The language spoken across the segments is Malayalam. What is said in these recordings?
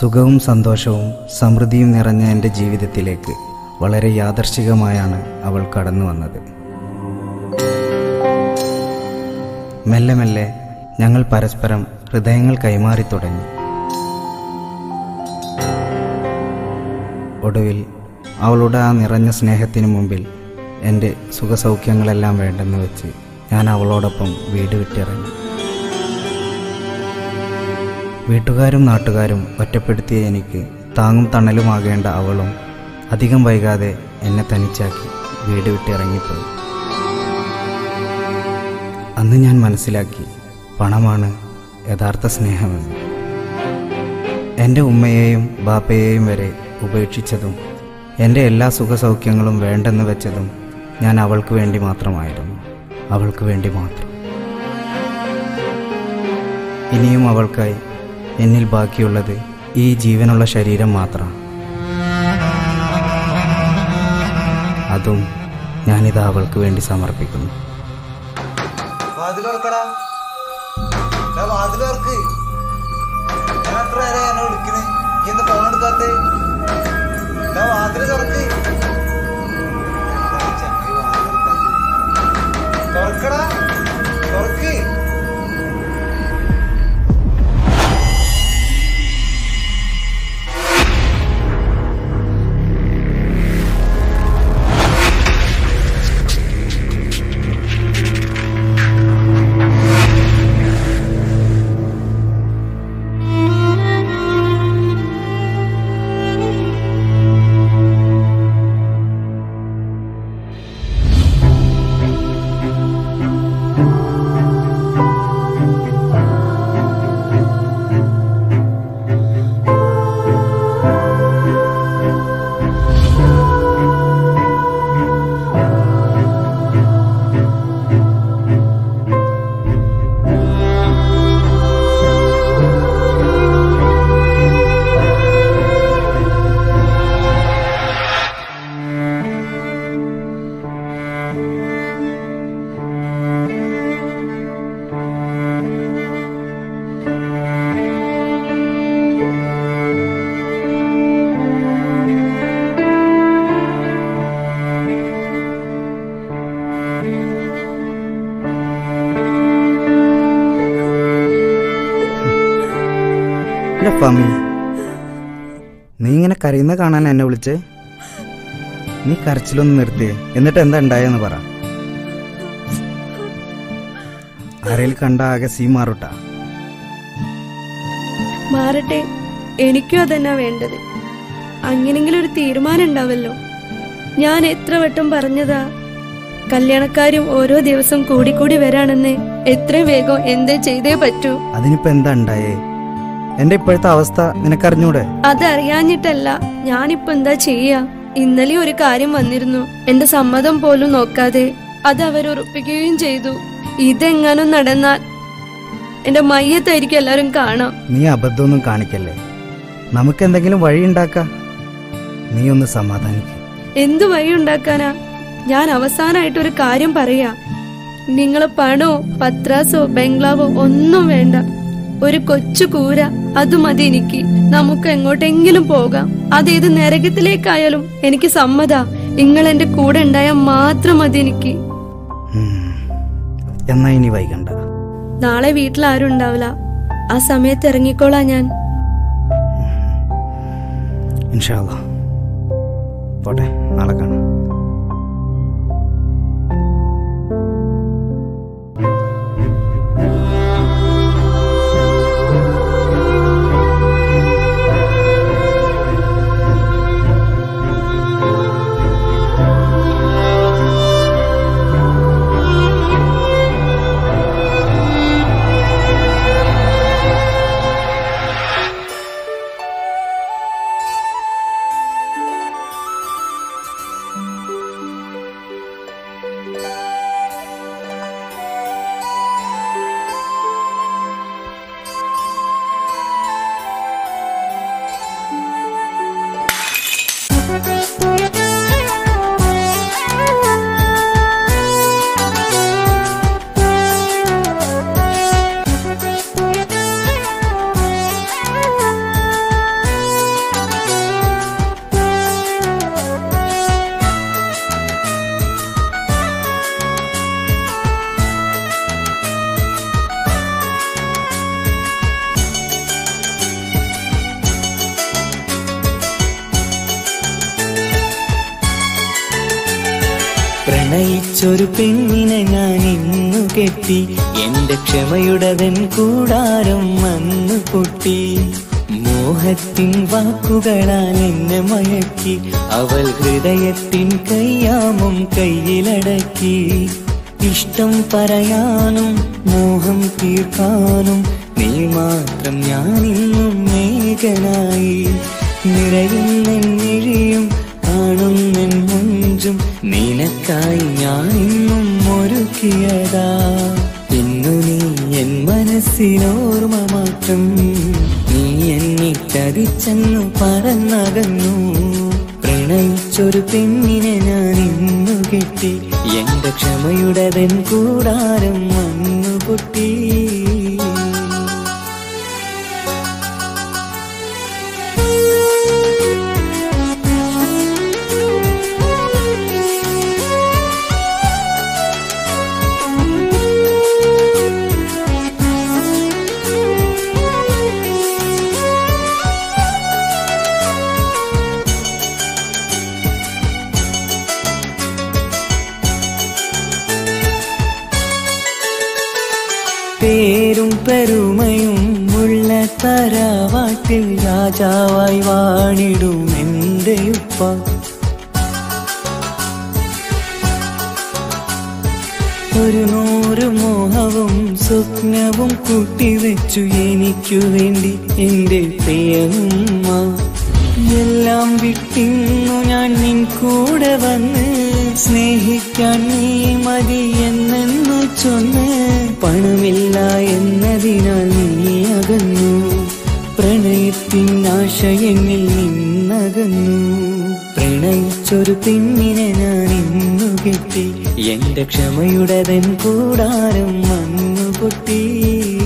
സുഖവും സന്തോഷവും സമൃദ്ധിയും നിറഞ്ഞ എന്റെ ജീവിതത്തിലേക്ക് വളരെ യാദർശികമായാണ് അവൾ കടന്നു വന്നത്. മെല്ലെ മെല്ലെ ഞങ്ങൾ പരസ്പരം ഹൃദയങ്ങൾ കൈമാറി തുടങ്ങി. ഒടുവിൽ അവളുടെ ആ നിറഞ്ഞ സ്നേഹത്തിന് മുമ്പിൽ എന്റെ സുഖസൗഖ്യങ്ങളെല്ലാം വേണ്ടെന്ന് വെച്ച് ഞാൻ അവളോടൊപ്പം വീട് വിട്ടിറങ്ങി. വീട്ടുകാരും നാട്ടുകാരും ഒറ്റപ്പെടുത്തിയ എനിക്ക് താങ്ങും തണലുമാകേണ്ട അവളും അധികം വൈകാതെ എന്നെ തനിച്ചാക്കി വീട് വിട്ടിറങ്ങിപ്പോയി അന്ന് ഞാൻ മനസ്സിലാക്കി പണമാണ് യഥാർത്ഥ സ്നേഹമെന്ന്. എന്റെ ഉമ്മയെയും ബാപ്പയെയും വരെ ഉപേക്ഷിച്ചതും എന്റെ എല്ലാ സുഖസൗഖ്യങ്ങളും വേണ്ടെന്ന് വെച്ചതും ഞാൻ അവൾക്ക് വേണ്ടി മാത്രമായിരുന്നു. അവൾക്ക് വേണ്ടി മാത്രം. ഇനിയും അവൾക്കായി എന്നിൽ ബാക്കിയുള്ളത് ഈ ജീവനുള്ള ശരീരം മാത്രം. അതും ഞാനിത് അവൾക്ക് വേണ്ടി സമർപ്പിക്കുന്നു. Okay. ഫമി നീ ഇങ്ങനെ കരയുന്ന കാണാൻ എന്നെ വിളിച്ച്? നീ കരച്ചിലൊന്ന് നിർത്തിയേ എന്നിട്ട് എന്താ ഉണ്ടായെന്ന് പറ. അരയിൽ കണ്ട ആകെ സീ മാറുട്ടാ. മാറട്ടെ എനിക്കും അതന്നെ വേണ്ടത്. അങ്ങനെങ്കിലും ഒരു തീരുമാനം ഉണ്ടാവല്ലോ. ഞാൻ എത്ര വട്ടം പറഞ്ഞതാ കല്യാണക്കാരും ഓരോ ദിവസം കൂടിക്കൂടി വരാണെന്ന് എത്രയും വേഗം എന്തേ ചെയ്തേ പറ്റൂ. അതിനിപ്പോ എന്താ ഉണ്ടായേ? എന്റെ ഇപ്പോഴത്തെ അവസ്ഥ നിനക്കറിഞ്ഞൂടെ? അതറിയാഞ്ഞിട്ടല്ല. ഞാനിപ്പോ എന്താ ചെയ്യാ? ഇന്നലെ ഒരു കാര്യം വന്നിരുന്നു. എന്റെ സമ്മതം പോലും നോക്കാതെ അത് അവർ ഉറപ്പിക്കുകയും ചെയ്തു. ഇതെങ്ങാനും നടന്നാൽ എന്റെ മയ്യത്തായിരിക്കും എല്ലാരും കാണാം. നീ അബദ്ധമൊന്നും കാണിക്കല്ലേ? നമുക്ക് എന്തെങ്കിലും വഴി ഉണ്ടാക്കാം. നീ ഒന്ന് സമാധാനിക്ക. എന്തു വഴി ഉണ്ടാക്കാനാ? ഞാൻ അവസാനമായിട്ട് ഒരു കാര്യം പറയാ. നിങ്ങളെ പണോ പത്രാസോ ബംഗ്ലാവോ ഒന്നും വേണ്ട. ഒരു കൊച്ചു കൂര അത് മതി എനിക്ക്. നമുക്ക് എങ്ങോട്ടെങ്കിലും പോകാം. അതേത് നരകത്തിലേക്കായാലും എനിക്ക് സമ്മത. നിങ്ങൾ എന്റെ കൂടെ ഉണ്ടായാൽ മാത്രം മതി എനിക്ക്. എന്നാ ഇനി വൈകണ്ട. നാളെ വീട്ടിൽ ആരും ഉണ്ടാവില്ല. ആ സമയത്ത് ഇറങ്ങിക്കോളാ ഞാൻ. ഇൻഷാല്ല പോട്ടെ നാളെ കാണാം. കെട്ടി. എന്റെ ക്ഷമയുടവൻ കൂടാരം വന്നു പൊട്ടി. മോഹത്തിൻ വാക്കുകളാൽ എന്നെ മയക്കി. അവൾ ഹൃദയത്തിൻ കയ്യാമം കയ്യിലടക്കി. ഇഷ്ടം പറയാനും മോഹം തീർക്കാനും നീ മാത്രം ഞാനിന്നും മേഘനായി. നിറയുന്നെഴിയും കാണുന്നെൻ മുഞ്ചും നിനക്കായി ഞാൻ ഇന്നും ഒരുക്കിയതാ. ഇന്നു നീ എൻ മനസ്സിനോർമ്മ മാറ്റും. നീ എന്നെ ചതിച്ചെന്നു പറന്നകന്നു. പ്രണയിച്ചൊരു പെണ്ണിനെ ഞാൻ ഇന്നു കെട്ടി. എന്റെ ക്ഷമയുടെ കൂടാരം വന്നു പൊട്ടി പേരും പെരുമയും ഉള്ള തറവാട്ടിൽ രാജാവായി വാണിടും എന്റെ ഉപ്പ. ഒരു നൂറ് മോഹവും സ്വപ്നവും കൂട്ടിവെച്ചു എനിക്കു വേണ്ടി എന്റെ പ്രിയമ്മ എല്ലാം വിട്ടിന്നു ഞാൻ നിൻ കൂടെ വന്ന് സ്നേഹിക്കാൻ നീ മതി എന്നെന്നു ചൊന്ന് പണമില്ല എന്നതിനാൽ നീ അകന്നു. പ്രണയത്തിൻ ആശ എന്നിൽ നിന്നകന്നു. പ്രണയിച്ചൊരു പെണ്ണിനെ ഞാൻ ഇന്നു കെട്ടി. എന്റെ ക്ഷമയുടവൻ കൂടാരം വന്നു പൊട്ടി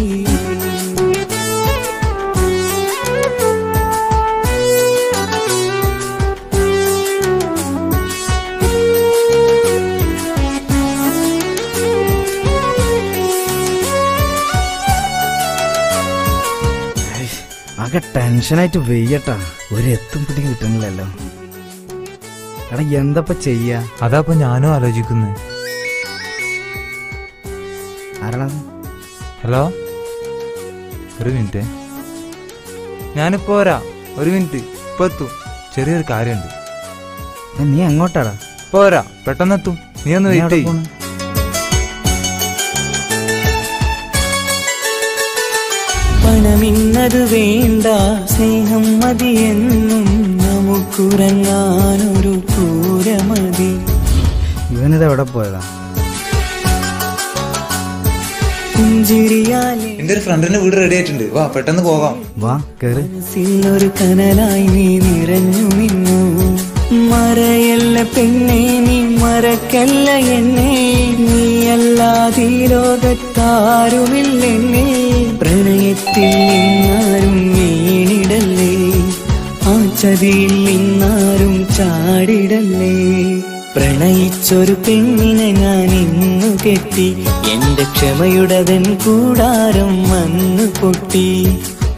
ആകെ ടെൻഷനായിട്ട് വെയ്യട്ടാ. ഒരു എത്തും പിടി കിട്ടുന്നില്ലല്ലോ. എടാ എന്തപ്പ ചെയ്യാ? അതാപ്പൊ ഞാനും ആലോചിക്കുന്നു. ആരാടാ? ഹലോ? ഒരു മിനിറ്റ്. ഞാനിപ്പോ വരാ. ഒരു മിനിറ്റ്. ഇപ്പൊ എത്തും. ചെറിയൊരു കാര്യമുണ്ട് നീ എങ്ങോട്ടാടാ പോരാ പെട്ടെന്ന് പെട്ടെന്നെത്തും. നീ ഒന്ന് വെയിറ്റ് ചെയ്യുന്നു ചെയ്യും പണമിന്നത് വേണ്ട. സ്നേഹം മതിയെന്നും നമുക്കുറങ്ങാനൊരു കൂര മതി ഇവനിത് എവിടെ പോയതാ? എന്റെ ഒരു ഫ്രണ്ടിന്റെ വീട് റെഡി ആയിട്ടുണ്ട്. വാ പെട്ടെന്ന് പോകാം. വാ കേറ്. മനസ്സിലൊരു കനലായി നീ നിറഞ്ഞു നിന്നു. മറയല്ല പെണ്ണെ നീ മറക്കല്ല എന്നെ. നീയല്ലാതെ ഈ ലോകത്താരുമില്ലെന്നെ പ്രണയത്തിൽ നിന്നാരും വീണിടല്ലേ ആ ചതിയിൽ നിന്നാരും ചാടിടല്ലേ? പ്രണയിച്ചൊരു പെണ്ണിനെ ഞാൻ ഇന്നു കെട്ടി എന്റെ ക്ഷമയുടതൻ കൂടാരം വന്നു പൊട്ടി.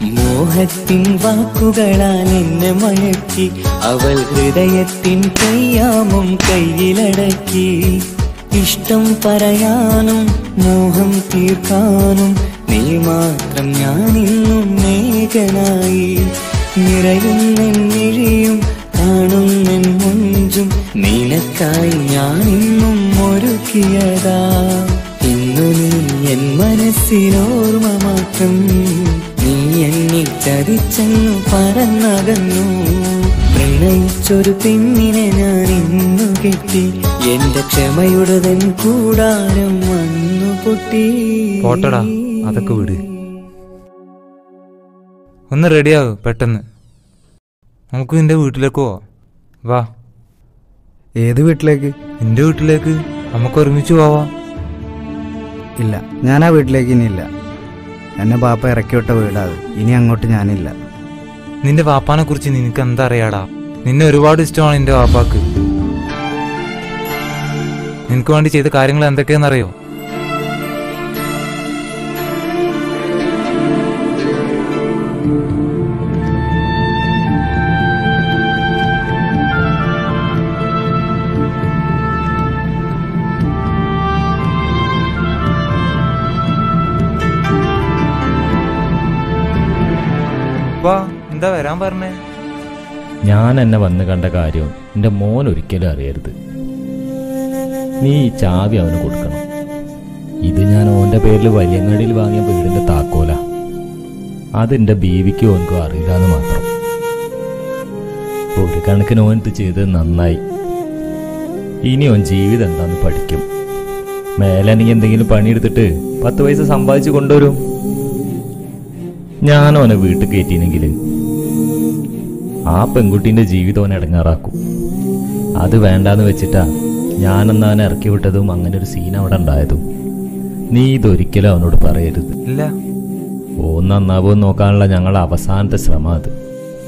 മോഹത്തിൻ വാക്കുകളാൽ എന്നെ മയക്കി അവൾ ഹൃദയത്തിൻ കയ്യാമം കയ്യിലടക്കി. ഇഷ്ടം പറയാനും മോഹം തീർക്കാനും നീ മാത്രം ഞാനിന്നും മേഘനായി. നിറയുന്നെഴിയും കാണുന്നെൻ മുഞ്ചും നിനക്കായി ഞാനിന്നും ഒരുക്കിയതാ. ഇന്നു നീ എൻ മനസ്സിനോർമ്മ മാത്രം നീ എന്നെ ചതിച്ചെന്നു പറന്നകന്നു. പ്രണയിച്ചൊരു പെണ്ണിനെ ഞാൻ ഇന്നു കെട്ടി. എന്റെ ക്ഷമയുടെ കൂടാരം വന്നു പൊട്ടി. പോട്ടടാ അതൊക്കെ വിട്. ഒന്ന് റെഡിയാകും പെട്ടെന്ന്. നമുക്ക് നിന്റെ വീട്ടിലേക്ക് പോവാം. വാ. ഏത് വീട്ടിലേക്ക്? നിന്റെ വീട്ടിലേക്ക് നമുക്ക് ഒരുമിച്ച് പോവാ. ഇല്ല ഞാൻ ആ വീട്ടിലേക്ക് ഇനിയില്ല. എന്നെ ബാപ്പ ഇറക്കി വിട്ട വീടാ ഇനി അങ്ങോട്ട് ഞാനില്ല. നിന്റെ വാപ്പാനെ കുറിച്ച് നിനക്ക് എന്താ അറിയാടാ? നിന്നെ ഒരുപാട് ഇഷ്ടമാണ് എന്റെ വാപ്പാക്ക്. നിനക്ക് വേണ്ടി ചെയ്ത കാര്യങ്ങൾ എന്തൊക്കെയെന്നറിയോ? എന്താ വരാൻ പറഞ്ഞേ? ഞാൻ എന്നെ വന്ന് കണ്ട കാര്യം എന്റെ മോൻ ഒരിക്കലും അറിയരുത്. നീ ഈ ചാവി അവന് കൊടുക്കണം. ഇത് ഞാൻ ഓന്റെ പേരിൽ വലിയങ്ങാടിയിൽ വാങ്ങിയ വീടിന്റെ താക്കോല. അതെന്റെ ബീവിക്ക് ഓനക്കോ അറിയില്ല എന്ന് മാത്രം. ഒരു കണക്കിന് ഓൻ ഇത് ചെയ്തത് നന്നായി. ഇനി ഓൻ ജീവിതം എന്താന്ന് പഠിക്കും. മേലെ നീ എന്തെങ്കിലും പണിയെടുത്തിട്ട് പത്ത് പൈസ സമ്പാദിച്ചു കൊണ്ടുവരും. ഞാൻ ഓനെ വീട്ടിൽ കയറ്റിയില്ലെങ്കിൽ ആ പെൺകുട്ടീന്റെ ജീവിതം അവൻ ഇടങ്ങാറാക്കും. അത് വേണ്ടാന്ന് വെച്ചിട്ടാ ഞാനെന്ന് അവനെ ഇറക്കി വിട്ടതും അങ്ങനെ ഒരു സീൻ അവിടെ ഉണ്ടായതും. നീ ഇതൊരിക്കലും അവനോട് പറയരുത്. ഇല്ല. ഓ നന്നാവോ നോക്കാനുള്ള ഞങ്ങളുടെ അവസാനത്തെ ശ്രമം അത്.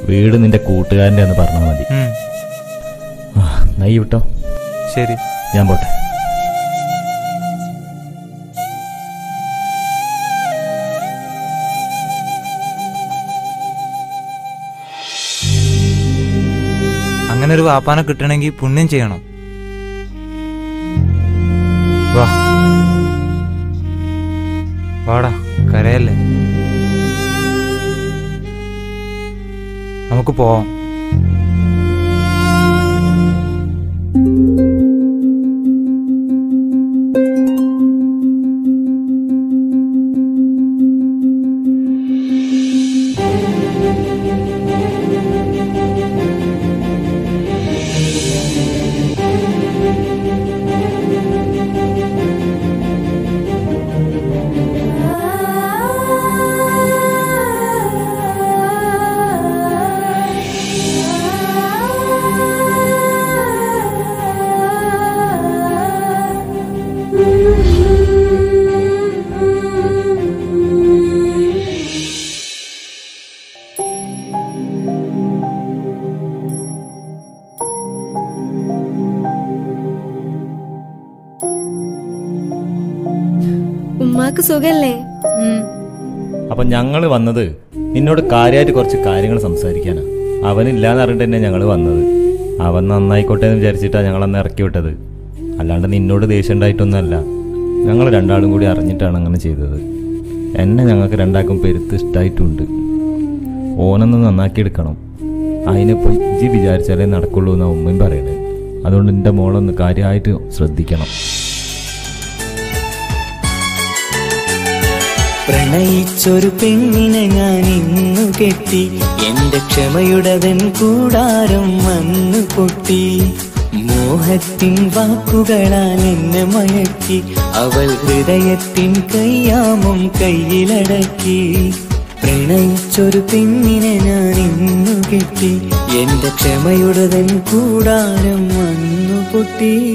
വീട് നിന്റെ കൂട്ടുകാരന്റെ എന്ന് പറഞ്ഞാൽ മതി. നൈ വിട്ടോ? ശരി. ഞാൻ പോട്ടെ. അങ്ങനെ ഒരു വാപ്പാനെ കിട്ടണമെങ്കിൽ പുണ്യം ചെയ്യണം. വാ. വാടാ കരയല്ലേ? നമുക്ക് പോവാം. സുഖല്ലേ? അപ്പൊ ഞങ്ങൾ വന്നത് നിന്നോട് കാര്യമായിട്ട് കുറച്ച് കാര്യങ്ങൾ സംസാരിക്കാനാ. അവനില്ലാന്ന് അറിഞ്ഞിട്ട് തന്നെ ഞങ്ങൾ വന്നത്. അവൻ നന്നായിക്കോട്ടെ എന്ന് വിചാരിച്ചിട്ടാ ഞങ്ങൾ അന്ന് ഇറക്കി വിട്ടത്. അല്ലാണ്ട് നിന്നോട് ദേഷ്യം ഉണ്ടായിട്ടൊന്നുമല്ല. ഞങ്ങൾ രണ്ടാളും കൂടി അറിഞ്ഞിട്ടാണ് അങ്ങനെ ചെയ്തത്. എന്നെ ഞങ്ങൾക്ക് രണ്ടാൾക്കും പെരുത്ത് ഇഷ്ടമായിട്ടുണ്ട് ഓനൊന്ന് നന്നാക്കിയെടുക്കണം. അതിനിപ്പം ജി വിചാരിച്ചാലേ നടക്കുള്ളൂ എന്നാ ഉമ്മയും പറയണേ. അതുകൊണ്ട് എന്റെ മോളൊന്ന് കാര്യമായിട്ട് ശ്രദ്ധിക്കണം. പ്രണയിച്ചൊരു പെണ്ണിനെ ഞാൻ ഇന്നു കെട്ടി. എന്റെ ക്ഷമയുടവൻ കൂടാരം വന്നു പൊട്ടി. മോഹത്തിൻ വാക്കുകളാൽ എന്നെ മയക്കി. അവൾ ഹൃദയത്തിൻ കയ്യാമം കയ്യിലടക്കി. പ്രണയിച്ചൊരു പെണ്ണിനെ ഞാൻ ഇന്നു കെട്ടി. എന്റെ ക്ഷമയുടവൻ കൂടാരം വന്നു പൊട്ടി.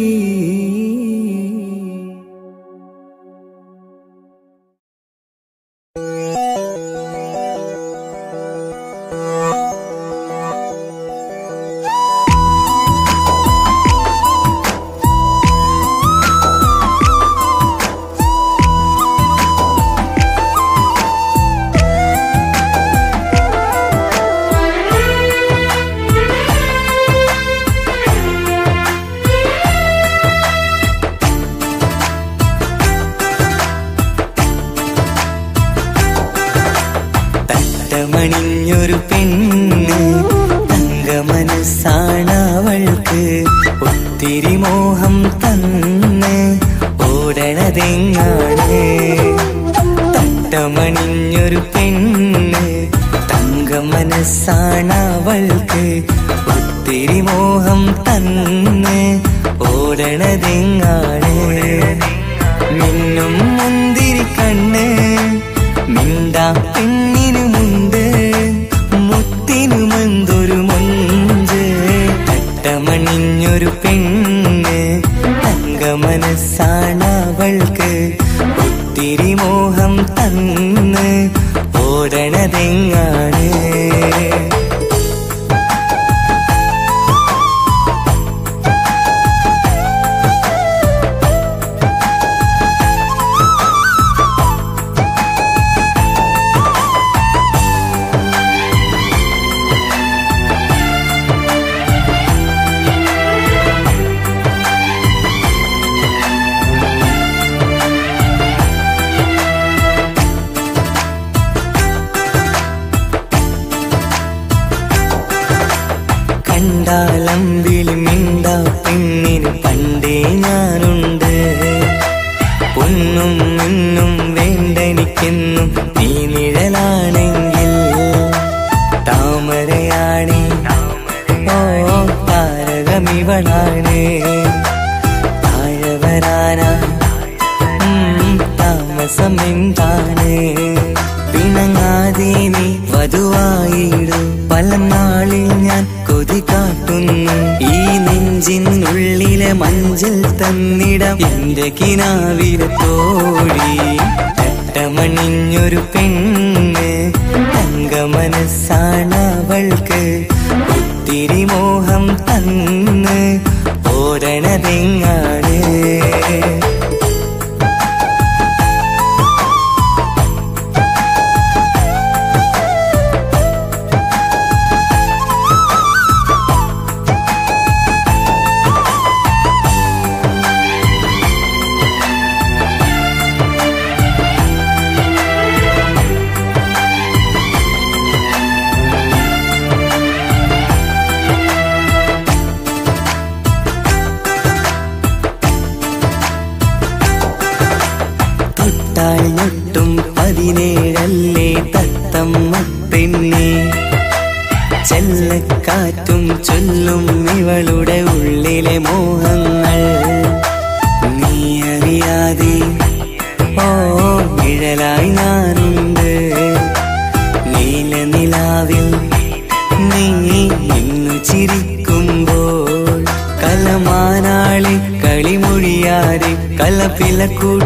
താമസം എന്താണ് പിണങ്ങാതെ നീ വധുവായിടും. പല നാളിൽ ഞാൻ കൊതി കാട്ടുന്നു. ഈ നെഞ്ചിനുള്ളിലെ മഞ്ചൽ തന്നിടം എന്റെ കിനാവിലെ തോടി. തട്ടമണിഞ്ഞൊരു പെണ്ണ് തങ്ക മനസ്സാണ് അവൾക്ക് ഒത്തിരി മോഹം തന്ന്. ഓരണതെങ്ങാണ് മോഹങ്ങൾ നീ അറിയാതെ ഓ നിഴലായി ഞാനുണ്ട് നീല നിലാവിൽ നീ ഇന്നു ചിരിക്കുമ്പോൾ കലമാനാളി കളിമൊഴിയാതെ കലപ്പിലക്കൂട്ടും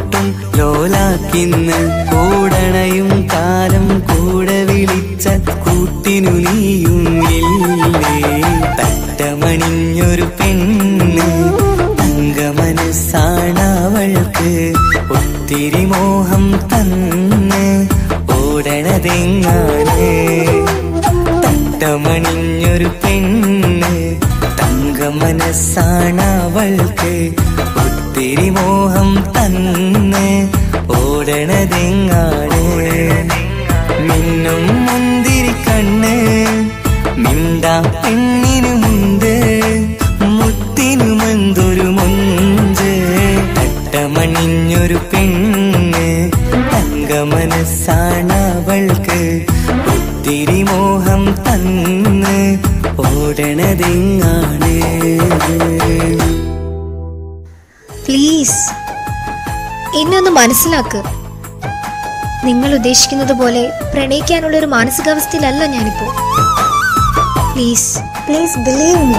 ഓടണതെങ്ങാണ് തട്ടമണിഞ്ഞൊരു പെണ്ണ് തങ്ക മനസ്സാണവൾക്ക് ഒത്തിരി മോഹം തന്ന് ഓടണതെങ്ങാണ്? മിന്നും മുന്തിരി കണ്ണ് മിണ്ടാ പെണ്ണിനു മുണ്ട് മുത്തിനു മന്തൊരു മുഞ്ച്. തട്ടമണിഞ്ഞൊരു പെണ്ണ് തങ്ക മനസ്സാണ് പ്ലീസ് എന്നെ ഒന്ന് മനസ്സിലാക്ക്. നിങ്ങൾ ഉദ്ദേശിക്കുന്നത് പോലെ പ്രണയിക്കാനുള്ള ഒരു മാനസികാവസ്ഥയിലല്ല ഞാനിപ്പോ. Please please believe me